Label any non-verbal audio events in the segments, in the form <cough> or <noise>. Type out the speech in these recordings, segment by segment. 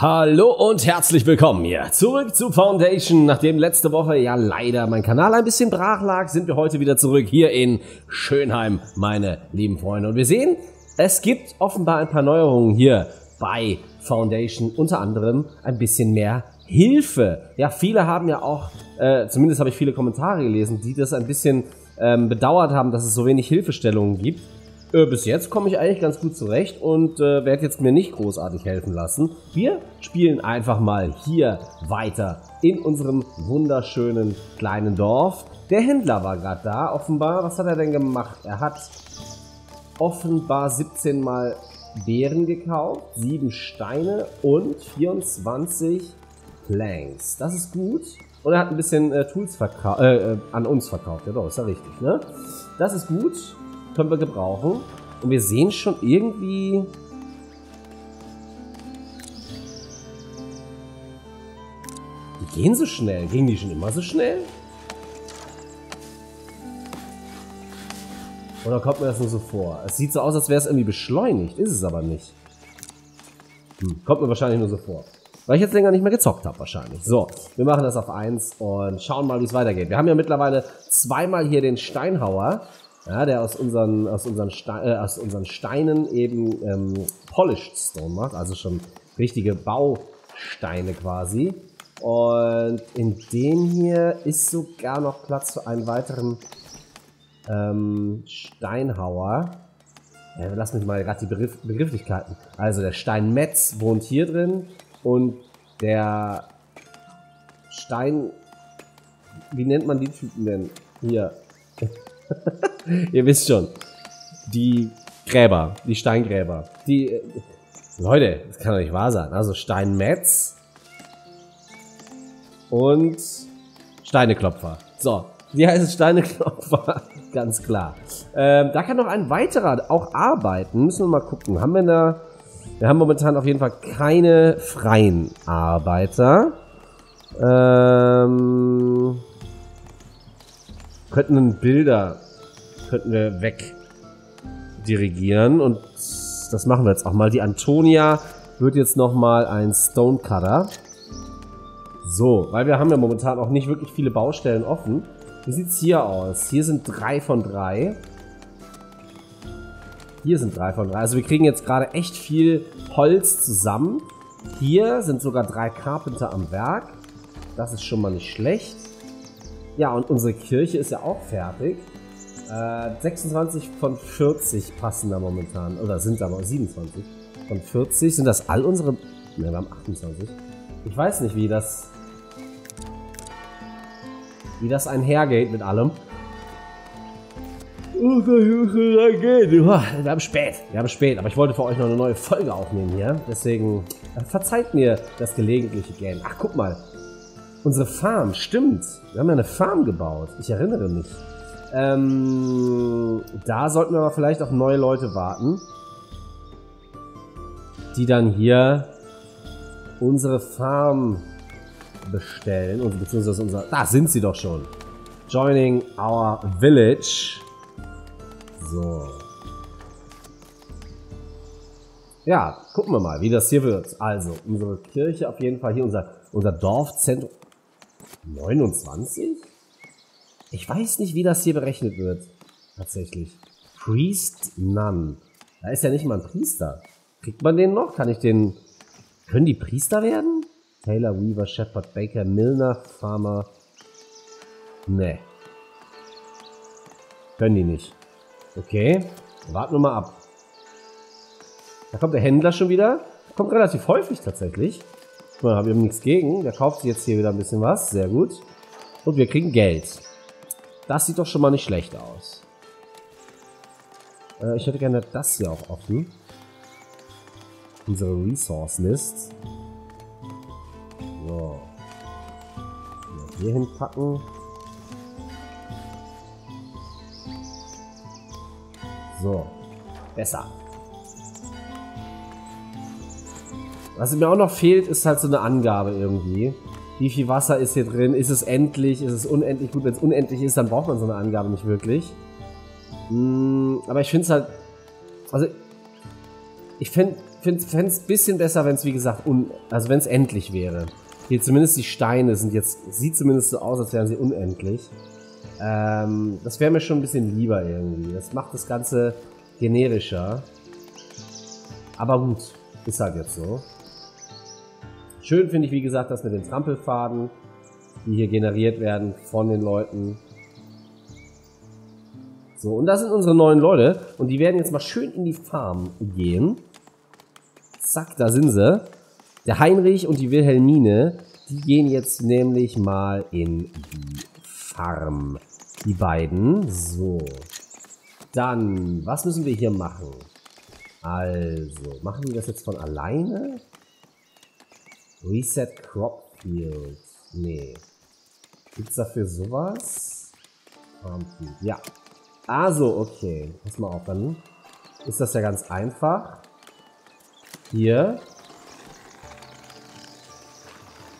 Hallo und herzlich willkommen hier zurück zu Foundation. Nachdem letzte Woche ja leider mein Kanal ein bisschen brach lag, sind wir heute wieder zurück hier in Schönheim, meine lieben Freunde. Und wir sehen, es gibt offenbar ein paar Neuerungen hier bei Foundation, unter anderem ein bisschen mehr Hilfe. Ja, viele haben ja auch, äh, zumindest habe ich viele Kommentare gelesen, die das ein bisschen ähm, bedauert haben, dass es so wenig Hilfestellungen gibt. Äh, bis jetzt komme ich eigentlich ganz gut zurecht und äh, werde jetzt mir nicht großartig helfen lassen. Wir spielen einfach mal hier weiter in unserem wunderschönen kleinen Dorf. Der Händler war gerade da, offenbar. Was hat er denn gemacht? Er hat offenbar 17 Mal Beeren gekauft, 7 Steine und 24 Planks. Das ist gut. Und er hat ein bisschen äh, Tools äh, äh, an uns verkauft. Ja doch, ist ja richtig, ne? Das ist gut können wir gebrauchen. Und wir sehen schon irgendwie... Die gehen so schnell. Gingen die schon immer so schnell? Oder kommt mir das nur so vor? Es sieht so aus, als wäre es irgendwie beschleunigt. Ist es aber nicht. Hm, kommt mir wahrscheinlich nur so vor. Weil ich jetzt länger nicht mehr gezockt habe wahrscheinlich. So, wir machen das auf 1 und schauen mal, wie es weitergeht. Wir haben ja mittlerweile zweimal hier den Steinhauer ja, der aus unseren, aus unseren, Stein, äh, aus unseren Steinen eben ähm, Polished Stone macht, also schon richtige Bausteine quasi. Und in dem hier ist sogar noch Platz für einen weiteren ähm, Steinhauer. Ja, lass mich mal gerade die Begriff Begrifflichkeiten. Also der Steinmetz wohnt hier drin und der Stein... Wie nennt man die Typen denn? Hier. <laughs> Ihr wisst schon. Die Gräber, die Steingräber. Die. Äh, Leute, das kann doch nicht wahr sein. Also Steinmetz und Steineklopfer. So, wie heißt es Steineklopfer? <laughs> Ganz klar. Ähm, da kann noch ein weiterer auch arbeiten. Müssen wir mal gucken. Haben wir da. Wir haben momentan auf jeden Fall keine freien Arbeiter. Ähm, könnten Bilder könnten wir weg dirigieren und das machen wir jetzt auch mal. Die Antonia wird jetzt nochmal ein Stonecutter. So, weil wir haben ja momentan auch nicht wirklich viele Baustellen offen. Wie sieht es hier aus? Hier sind drei von drei. Hier sind drei von drei. Also wir kriegen jetzt gerade echt viel Holz zusammen. Hier sind sogar drei Carpenter am Werk. Das ist schon mal nicht schlecht. Ja, und unsere Kirche ist ja auch fertig. Äh, 26 von 40 passen da momentan. Oder sind aber 27 von 40. Sind das all unsere... Ne, wir haben 28. Ich weiß nicht, wie das... Wie das einhergeht mit allem. Wir haben spät. Wir haben spät. Aber ich wollte für euch noch eine neue Folge aufnehmen hier. Deswegen äh, verzeiht mir das gelegentliche Game. Ach, guck mal. Unsere Farm, stimmt. Wir haben ja eine Farm gebaut. Ich erinnere mich. Ähm, da sollten wir aber vielleicht auf neue Leute warten. Die dann hier unsere Farm bestellen. Beziehungsweise unser... Da sind sie doch schon. Joining our village. So. Ja, gucken wir mal, wie das hier wird. Also, unsere Kirche auf jeden Fall hier, unser, unser Dorfzentrum. 29? Ich weiß nicht, wie das hier berechnet wird. Tatsächlich. Priest None. Da ist ja nicht mal ein Priester. Kriegt man den noch? Kann ich den... Können die Priester werden? Taylor, Weaver, Shepherd, Baker, Milner, Farmer... Nee. Können die nicht. Okay. Warten wir mal ab. Da kommt der Händler schon wieder. Kommt relativ häufig tatsächlich. Da haben wir nichts gegen. Der kauft sich jetzt hier wieder ein bisschen was. Sehr gut. Und wir kriegen Geld. Das sieht doch schon mal nicht schlecht aus. Äh, ich hätte gerne das hier auch offen. Unsere Resource List. So. Hier hinpacken. So. Besser. Was mir auch noch fehlt, ist halt so eine Angabe irgendwie. Wie viel Wasser ist hier drin? Ist es endlich? Ist es unendlich? Gut, wenn es unendlich ist, dann braucht man so eine Angabe nicht wirklich. Hm, aber ich finde es halt... Also, ich fände es ein bisschen besser, wenn es, wie gesagt, un also wenn es endlich wäre. Hier zumindest die Steine sind jetzt, sieht zumindest so aus, als wären sie unendlich. Ähm, das wäre mir schon ein bisschen lieber irgendwie. Das macht das Ganze generischer. Aber gut, ist halt jetzt so. Schön finde ich, wie gesagt, das mit den Trampelfaden, die hier generiert werden von den Leuten. So, und das sind unsere neuen Leute. Und die werden jetzt mal schön in die Farm gehen. Zack, da sind sie. Der Heinrich und die Wilhelmine, die gehen jetzt nämlich mal in die Farm. Die beiden. So. Dann, was müssen wir hier machen? Also, machen die das jetzt von alleine? Reset Crop Field. Nee. Gibt's dafür sowas? Ja. Also, okay. Pass mal auf, dann ist das ja ganz einfach. Hier.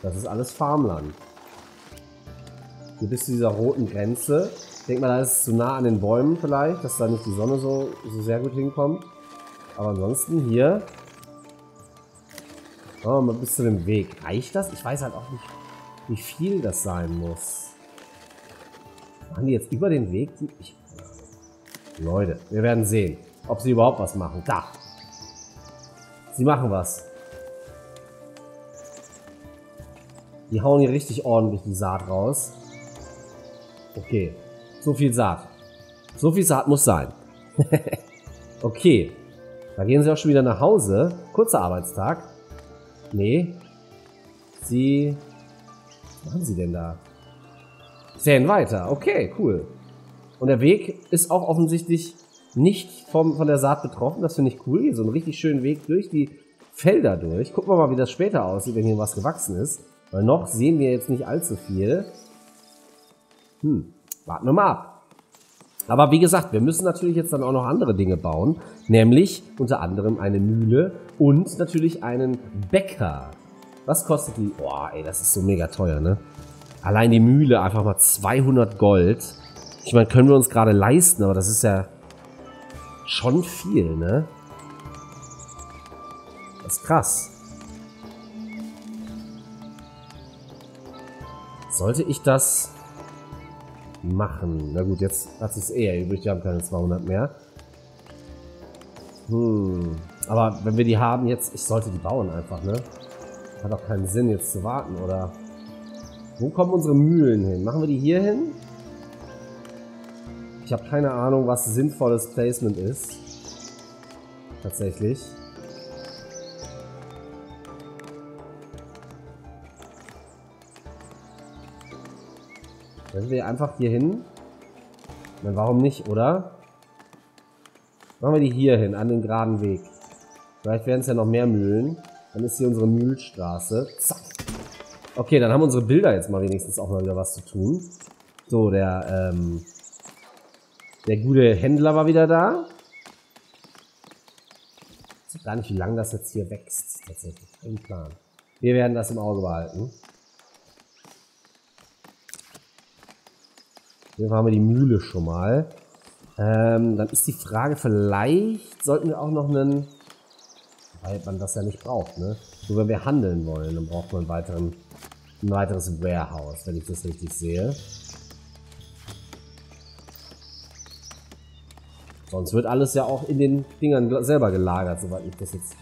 Das ist alles Farmland. Hier bis zu dieser roten Grenze. Ich denke mal, da ist es zu nah an den Bäumen vielleicht, dass da nicht die Sonne so, so sehr gut hinkommt. Aber ansonsten hier Oh, mal bis zu dem Weg. Reicht das? Ich weiß halt auch nicht, wie viel das sein muss. Machen die jetzt über den Weg? Ich, Leute, wir werden sehen, ob sie überhaupt was machen. Da. Sie machen was. Die hauen hier richtig ordentlich die Saat raus. Okay. So viel Saat. So viel Saat muss sein. <laughs> okay. Da gehen sie auch schon wieder nach Hause. Kurzer Arbeitstag. Nee. Sie... Was machen sie denn da? Säen weiter. Okay, cool. Und der Weg ist auch offensichtlich nicht vom, von der Saat betroffen. Das finde ich cool. Hier so einen richtig schönen Weg durch die Felder durch. Gucken wir mal, wie das später aussieht, wenn hier was gewachsen ist. Weil noch sehen wir jetzt nicht allzu viel. Hm, warten wir mal ab. Aber wie gesagt, wir müssen natürlich jetzt dann auch noch andere Dinge bauen, nämlich unter anderem eine Mühle und natürlich einen Bäcker. Was kostet die? Boah, ey, das ist so mega teuer, ne? Allein die Mühle einfach mal 200 Gold. Ich meine, können wir uns gerade leisten, aber das ist ja schon viel, ne? Das ist krass. Sollte ich das machen. Na gut, jetzt hat es eher übrig. Wir haben keine 200 mehr. Hm. Aber wenn wir die haben jetzt, ich sollte die bauen einfach, ne? Hat auch keinen Sinn jetzt zu warten, oder? Wo kommen unsere Mühlen hin? Machen wir die hier hin? Ich habe keine Ahnung, was sinnvolles Placement ist. Tatsächlich. Wenn wir einfach hier hin. Dann warum nicht, oder? Machen wir die hier hin, an den geraden Weg. Vielleicht werden es ja noch mehr Mühlen. Dann ist hier unsere Mühlstraße. Zack. Okay, dann haben unsere Bilder jetzt mal wenigstens auch mal wieder was zu tun. So, der, ähm, der gute Händler war wieder da. Ich weiß gar nicht, wie lange das jetzt hier wächst. Tatsächlich. Kein Plan. Wir werden das im Auge behalten. Hier haben wir die Mühle schon mal. Ähm, dann ist die Frage, vielleicht sollten wir auch noch einen, weil man das ja nicht braucht, ne? Nur wenn wir handeln wollen, dann braucht man einen weiteren, ein weiteres Warehouse, wenn ich das richtig sehe. Sonst wird alles ja auch in den Dingern selber gelagert, soweit ich das jetzt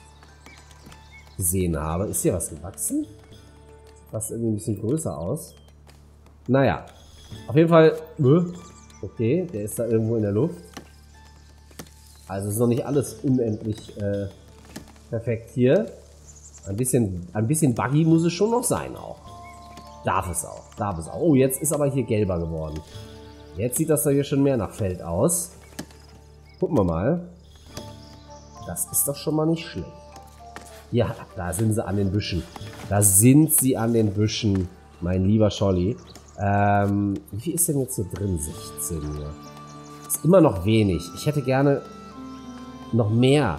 gesehen habe. Ist hier was gewachsen? Sieht fast irgendwie ein bisschen größer aus. Naja, auf jeden Fall, okay, der ist da irgendwo in der Luft. Also ist noch nicht alles unendlich äh, perfekt hier. Ein bisschen, ein bisschen buggy muss es schon noch sein auch. Darf es auch, darf es auch. Oh, jetzt ist aber hier gelber geworden. Jetzt sieht das da hier schon mehr nach Feld aus. Gucken wir mal. Das ist doch schon mal nicht schlecht. Ja, da sind sie an den Büschen. Da sind sie an den Büschen, mein lieber Scholli. Ähm, wie viel ist denn jetzt so drin? 16 nur. Ist immer noch wenig. Ich hätte gerne noch mehr.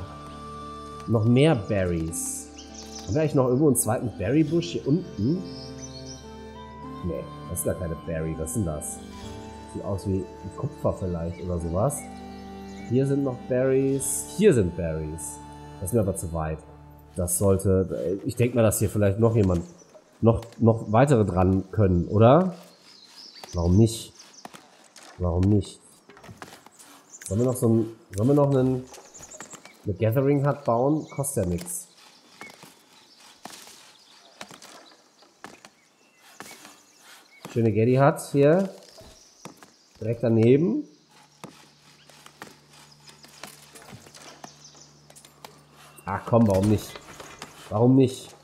Noch mehr Berries. Haben wir eigentlich noch irgendwo einen zweiten Berry-Busch hier unten? Nee, das ist gar keine Berry. Was sind das? Sieht aus wie Kupfer vielleicht oder sowas. Hier sind noch Berries. Hier sind Berries. Das ist mir aber zu weit. Das sollte... Ich denke mal, dass hier vielleicht noch jemand... Noch, noch weitere dran können, oder? Warum nicht? Warum nicht? Sollen wir noch so ein... Sollen wir noch einen... Eine Gathering Hut bauen? Kostet ja nichts. Schöne Getty Hut hier. Direkt daneben. Ach komm, warum nicht? Warum nicht?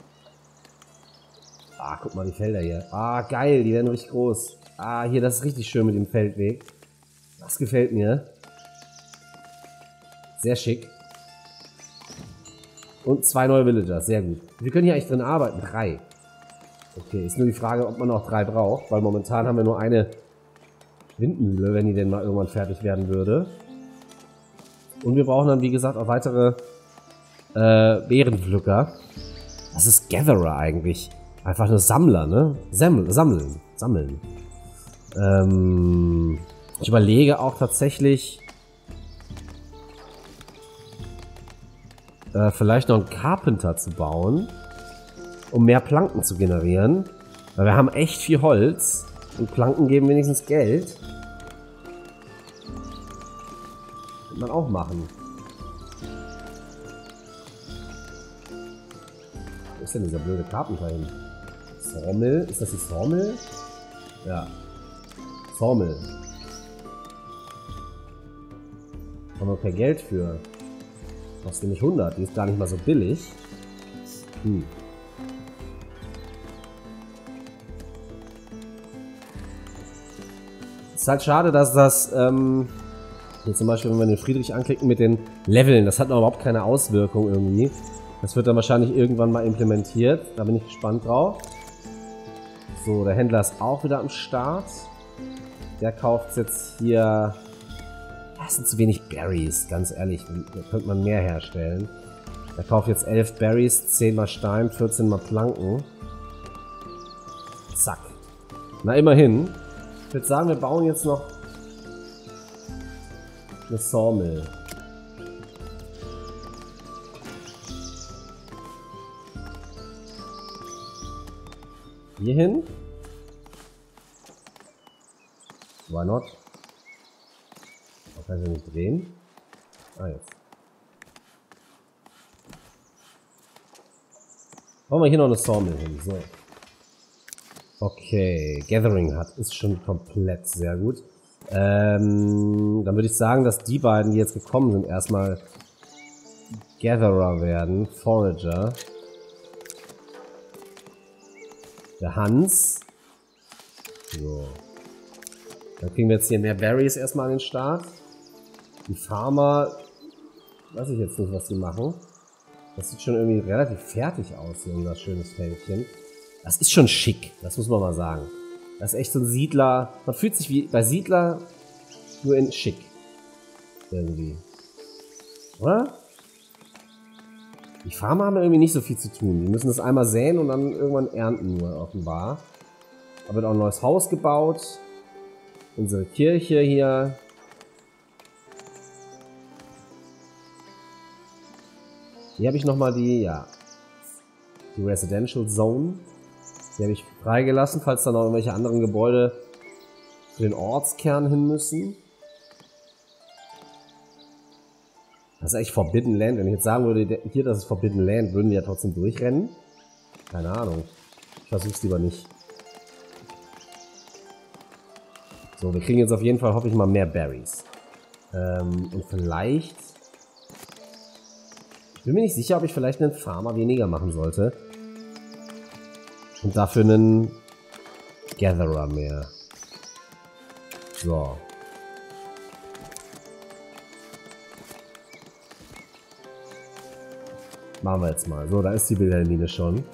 Ah, guck mal die Felder hier. Ah, geil, die werden richtig groß. Ah, hier, das ist richtig schön mit dem Feldweg. Das gefällt mir. Sehr schick. Und zwei neue Villager, sehr gut. Wir können hier eigentlich drin arbeiten. Drei. Okay, ist nur die Frage, ob man noch drei braucht, weil momentan haben wir nur eine Windmühle, wenn die denn mal irgendwann fertig werden würde. Und wir brauchen dann, wie gesagt, auch weitere äh, Bärenpflücker. Das ist Gatherer eigentlich. Einfach nur Sammler, ne? Sammel, sammeln, sammeln. Ähm, ich überlege auch tatsächlich, äh, vielleicht noch einen Carpenter zu bauen um mehr Planken zu generieren. Weil wir haben echt viel Holz und Planken geben wenigstens Geld. Kann man auch machen. Wo ist denn dieser blöde Carpenter hin? Sawmill? Ist das die Sawmill? Ja. Sawmill. Haben wir kein Geld für. Kostet nämlich 100. Die ist gar nicht mal so billig. Hm. Ist halt schade, dass das, ähm, hier zum Beispiel, wenn wir den Friedrich anklicken mit den Leveln, das hat noch überhaupt keine Auswirkung irgendwie. Das wird dann wahrscheinlich irgendwann mal implementiert. Da bin ich gespannt drauf. So, der Händler ist auch wieder am Start. Der kauft jetzt hier... Das sind zu wenig Berries, ganz ehrlich. Da könnte man mehr herstellen. Der kauft jetzt 11 Berries, 10 mal Stein, 14 mal Planken. Zack. Na, immerhin. Ich würde sagen, wir bauen jetzt noch eine Sawmill. Hier hin. Why not? Man kann sie nicht drehen. Ah, jetzt. Bauen wir hier noch eine Sawmill hin. So. Okay, Gathering Hut ist schon komplett sehr gut. Ähm, dann würde ich sagen, dass die beiden, die jetzt gekommen sind, erstmal Gatherer werden. Forager. Der Hans. So. Dann kriegen wir jetzt hier mehr Berries erstmal an den Start. Die Farmer, weiß ich jetzt nicht, was die machen. Das sieht schon irgendwie relativ fertig aus, hier unser schönes Fältchen. Das ist schon schick, das muss man mal sagen. Das ist echt so ein Siedler. Man fühlt sich wie bei Siedler nur in schick. Irgendwie. Oder? Die Farmer haben irgendwie nicht so viel zu tun. Die müssen das einmal säen und dann irgendwann ernten nur offenbar. Da wird auch ein neues Haus gebaut. Unsere Kirche hier. Hier habe ich nochmal die, ja, die Residential Zone. Die habe ich freigelassen, falls da noch irgendwelche anderen Gebäude für den Ortskern hin müssen. Das ist echt Forbidden Land. Wenn ich jetzt sagen würde, hier, das ist Forbidden Land, würden die ja trotzdem durchrennen. Keine Ahnung. Ich versuch's lieber nicht. So, wir kriegen jetzt auf jeden Fall, hoffe ich mal, mehr Berries. Ähm, und vielleicht... Ich bin mir nicht sicher, ob ich vielleicht einen Farmer weniger machen sollte. Und dafür einen Gatherer mehr. So. Machen wir jetzt mal. So, da ist die Bildermine schon.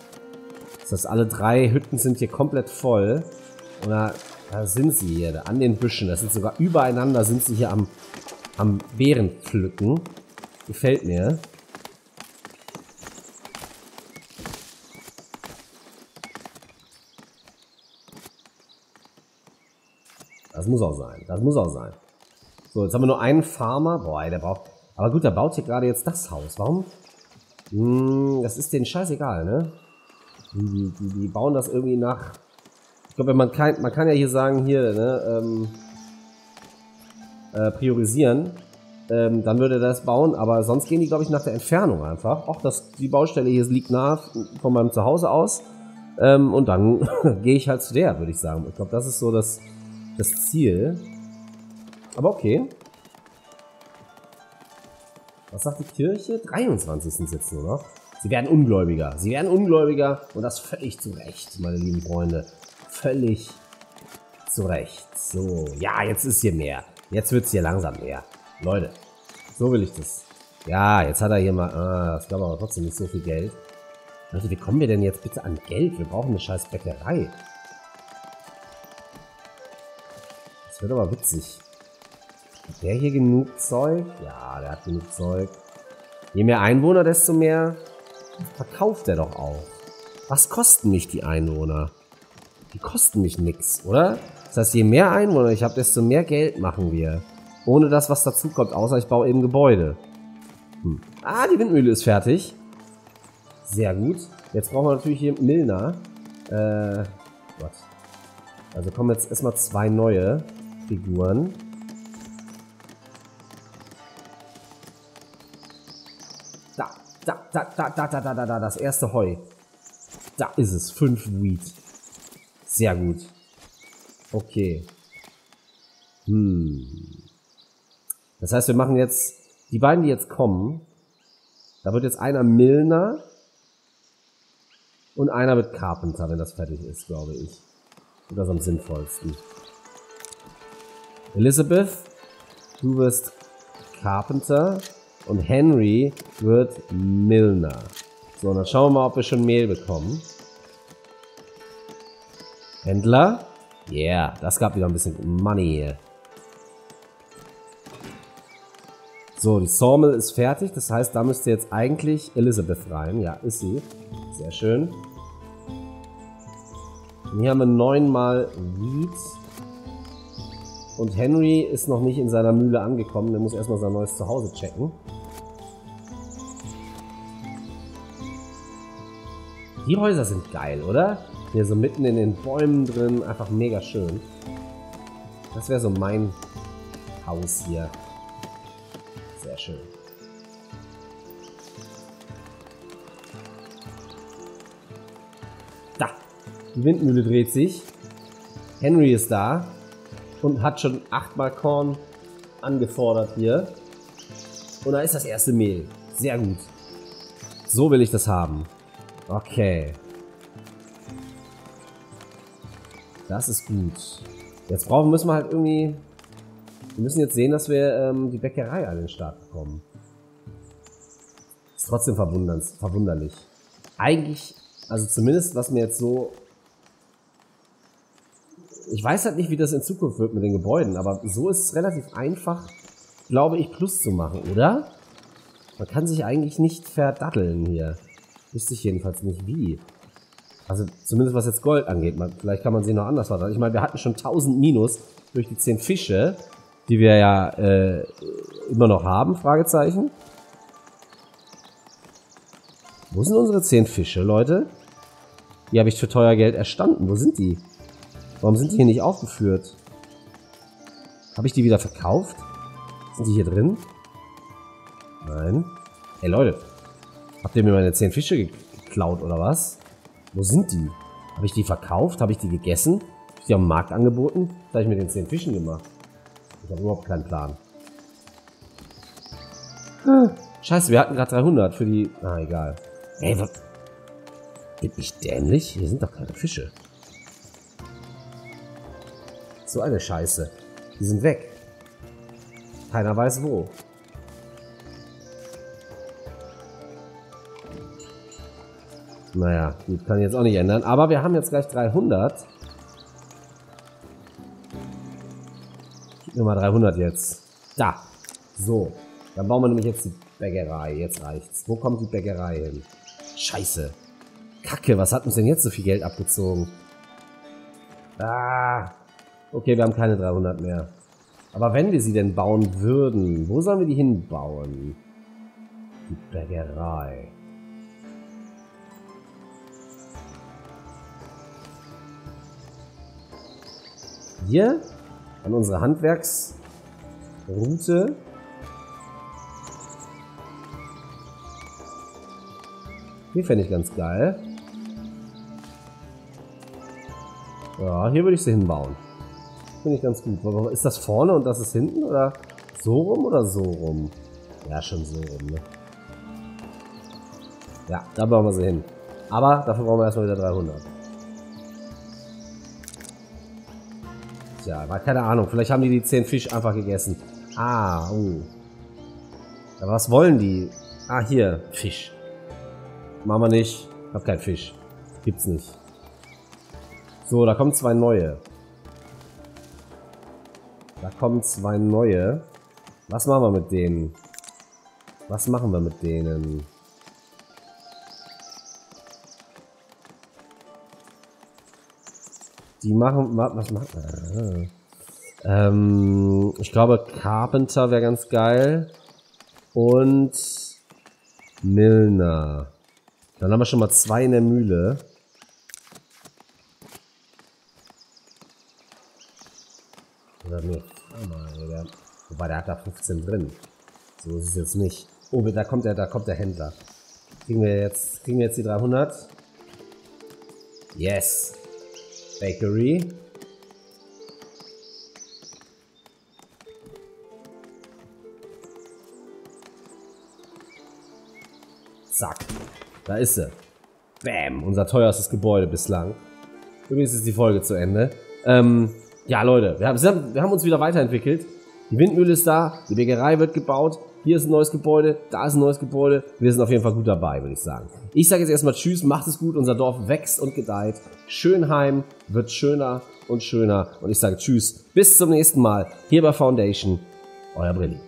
Das heißt, alle drei Hütten sind hier komplett voll. Und da, sind sie hier, da an den Büschen. Das sind sogar übereinander, sind sie hier am, am Beeren pflücken. Gefällt mir. Das muss auch sein. Das muss auch sein. So, jetzt haben wir nur einen Farmer. Boah, der braucht... Aber gut, der baut hier gerade jetzt das Haus. Warum? Hm, das ist denen scheißegal, ne? Die, die, die bauen das irgendwie nach... Ich glaube, man kann, man kann ja hier sagen, hier, ne, ähm, äh, priorisieren, ähm, dann würde er das bauen, aber sonst gehen die, glaube ich, nach der Entfernung einfach. Auch das, die Baustelle hier liegt nah von meinem Zuhause aus. Ähm, und dann <laughs> gehe ich halt zu der, würde ich sagen. Ich glaube, das ist so das, das Ziel. Aber okay. Was sagt die Kirche? 23. sitzen noch. Sie werden Ungläubiger. Sie werden Ungläubiger und das völlig zu Recht, meine lieben Freunde. Völlig zu Recht. So, ja, jetzt ist hier mehr. Jetzt wird es hier langsam mehr. Leute, so will ich das. Ja, jetzt hat er hier mal... Ah, das gab aber trotzdem nicht so viel Geld. Leute, wie kommen wir denn jetzt bitte an Geld? Wir brauchen eine scheiß Bäckerei. Das wird aber witzig. Hat der hier genug Zeug? Ja, der hat genug Zeug. Je mehr Einwohner, desto mehr verkauft er doch auch. Was kosten mich die Einwohner? Die kosten mich nix, oder? Das heißt, je mehr Einwohner ich habe, desto mehr Geld machen wir. Ohne das, was dazu kommt, außer ich baue eben Gebäude. Hm. Ah, die Windmühle ist fertig. Sehr gut. Jetzt brauchen wir natürlich hier Milner. Äh, Gott. Also kommen jetzt erstmal zwei neue Figuren. Da, da, da, da, da, da, da, da, da, das erste Heu. Da ist es. Fünf Wheat. Sehr gut. Okay. Hm. Das heißt, wir machen jetzt, die beiden, die jetzt kommen, da wird jetzt einer Milner und einer wird Carpenter, wenn das fertig ist, glaube ich. Und das am sinnvollsten. Elizabeth, du wirst Carpenter und Henry wird Milner. So, dann schauen wir mal, ob wir schon Mehl bekommen. Händler. Yeah, das gab wieder ein bisschen Money. So, die Sawmill ist fertig. Das heißt, da müsste jetzt eigentlich Elizabeth rein. Ja, ist sie. Sehr schön. Und hier haben wir neunmal Wheat. Und Henry ist noch nicht in seiner Mühle angekommen. Der muss erstmal sein neues Zuhause checken. Die Häuser sind geil, oder? Hier so mitten in den Bäumen drin. Einfach mega schön. Das wäre so mein Haus hier. Sehr schön. Da. Die Windmühle dreht sich. Henry ist da. Und hat schon achtmal Korn angefordert hier. Und da ist das erste Mehl. Sehr gut. So will ich das haben. Okay. Das ist gut. Jetzt brauchen müssen wir halt irgendwie wir müssen jetzt sehen, dass wir ähm, die Bäckerei an den Start bekommen. Ist trotzdem verwunderlich. Eigentlich, also zumindest was mir jetzt so... Ich weiß halt nicht, wie das in Zukunft wird mit den Gebäuden, aber so ist es relativ einfach, glaube ich, Plus zu machen, oder? Man kann sich eigentlich nicht verdatteln hier. Wüsste ich jedenfalls nicht wie. Also zumindest was jetzt Gold angeht. vielleicht kann man sie noch anders verdatteln. Ich meine, wir hatten schon 1000 Minus durch die 10 Fische die wir ja äh, immer noch haben, Fragezeichen. Wo sind unsere zehn Fische, Leute? Die habe ich für teuer Geld erstanden. Wo sind die? Warum sind die hier nicht aufgeführt? Habe ich die wieder verkauft? Sind die hier drin? Nein. Ey, Leute. Habt ihr mir meine zehn Fische geklaut, oder was? Wo sind die? Habe ich die verkauft? Habe ich die gegessen? Habe ich die am Markt angeboten? Was habe ich mit den zehn Fischen gemacht? Ich habe überhaupt keinen Plan. Scheiße, wir hatten gerade 300 für die... Na, ah, egal. Ey, was... Bin ich dämlich? Hier sind doch keine Fische. So eine Scheiße. Die sind weg. Keiner weiß wo. Naja, gut, kann ich jetzt auch nicht ändern. Aber wir haben jetzt gleich 300. Nummer 300 jetzt. Da. So. Dann bauen wir nämlich jetzt die Bäckerei. Jetzt reicht's. Wo kommt die Bäckerei hin? Scheiße. Kacke, was hat uns denn jetzt so viel Geld abgezogen? Ah. Okay, wir haben keine 300 mehr. Aber wenn wir sie denn bauen würden, wo sollen wir die hinbauen? Die Bäckerei. Hier an unsere Handwerksroute. Hier fände ich ganz geil. Ja, hier würde ich sie hinbauen. Finde ich ganz gut. Ist das vorne und das ist hinten? Oder so rum oder so rum? Ja, schon so rum, ne? Ja, da bauen wir sie hin. Aber dafür brauchen wir erstmal wieder 300. War keine Ahnung. Vielleicht haben die die 10 Fisch einfach gegessen. Ah, oh. Aber was wollen die? Ah, hier. Fisch. Machen wir nicht. Hab keinen Fisch. Gibt's nicht. So, da kommen zwei neue. Da kommen zwei neue. Was machen wir mit denen? Was machen wir mit denen? Die machen... Was machen... Ah. Ähm, ich glaube, Carpenter wäre ganz geil. Und... Milner. Dann haben wir schon mal zwei in der Mühle. Oder nee, der, wobei der hat da 15 drin. So ist es jetzt nicht. Oh, da kommt der, da kommt der Händler. Kriegen wir jetzt, kriegen wir jetzt die 300? Yes. Bakery. Zack. Da ist sie. Bam. Unser teuerstes Gebäude bislang. Übrigens ist die Folge zu Ende. Ähm, ja, Leute, wir haben, wir haben uns wieder weiterentwickelt. Die Windmühle ist da, die Bäckerei wird gebaut, hier ist ein neues Gebäude, da ist ein neues Gebäude. Wir sind auf jeden Fall gut dabei, würde ich sagen. Ich sage jetzt erstmal Tschüss, macht es gut, unser Dorf wächst und gedeiht. Schönheim wird schöner und schöner. Und ich sage Tschüss, bis zum nächsten Mal hier bei Foundation. Euer Brilli.